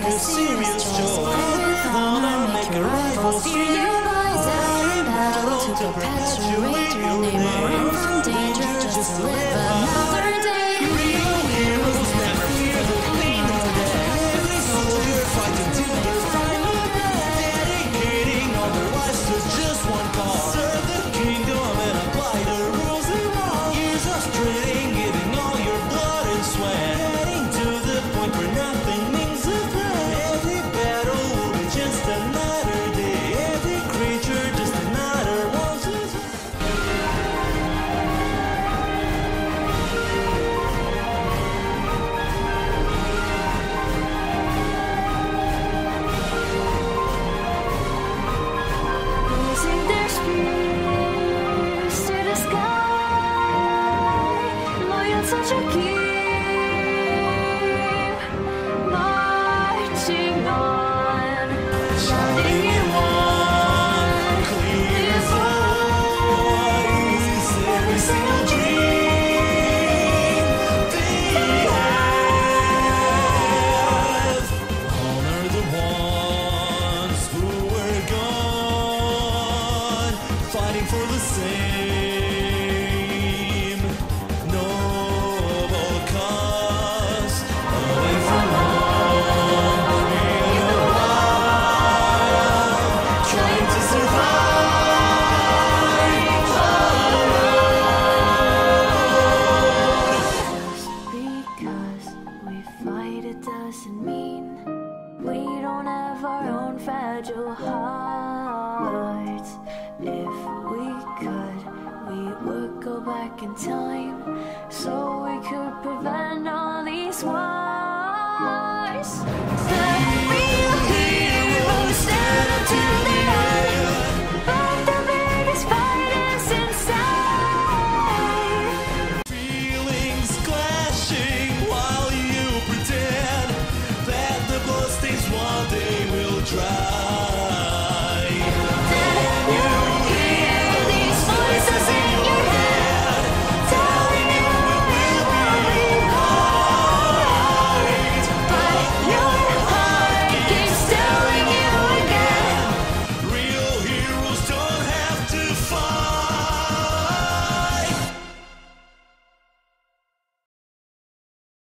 make a serious choice. Wanna make a rival fear. Battle to perpetuate your name. Danger, just a. fighting for the same noble cause. Away from home in the wild, trying to survive. Just Because we fight, it doesn't mean we don't have our own fragile hearts. Back in time so we could prevent all these wars. The real stand to the end, but the biggest fight is inside. Feelings clashing while you pretend that the one day will.